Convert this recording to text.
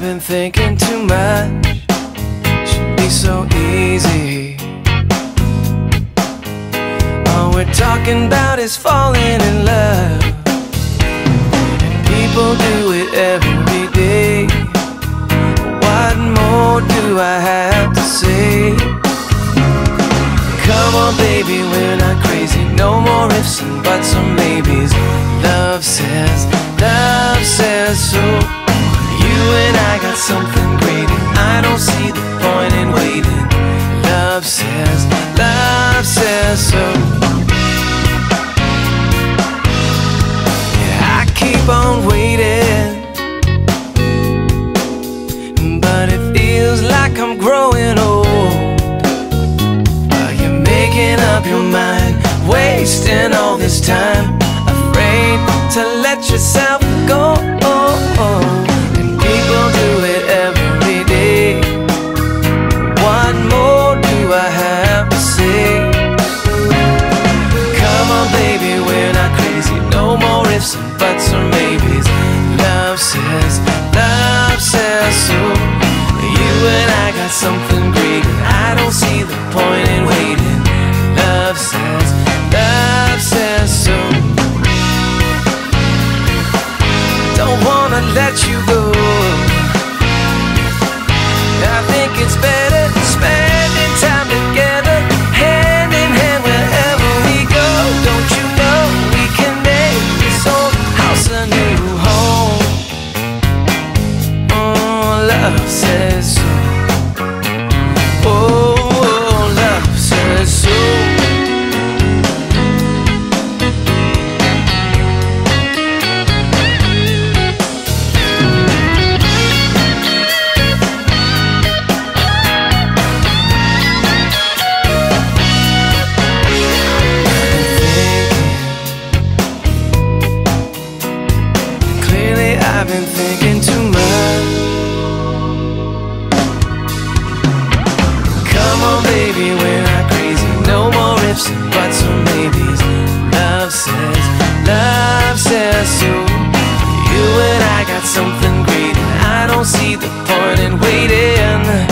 been thinking too much. Should be so easy. All we're talking about is falling in love. And people do it every day. What more do I have to say? Come on, baby, we're not crazy. No more ifs and buts or maybes. Love says, love says so. Got something great, I don't see the point in waiting. Love says, love says so. Yeah, I keep on waiting, but it feels like I'm growing old. Are you making up your mind, wasting all this time, afraid to let yourself something great, I don't see the point in waiting. Love says, love says so. Don't wanna let you go. I think it's better spending time together, hand in hand wherever we go. Don't you know we can make this old house a new home? Oh, love says I've been thinking too much. Come on, baby, we're not crazy. No more ifs buts or maybes. Love says, love says so. You and I got something great, and I don't see the point in waiting.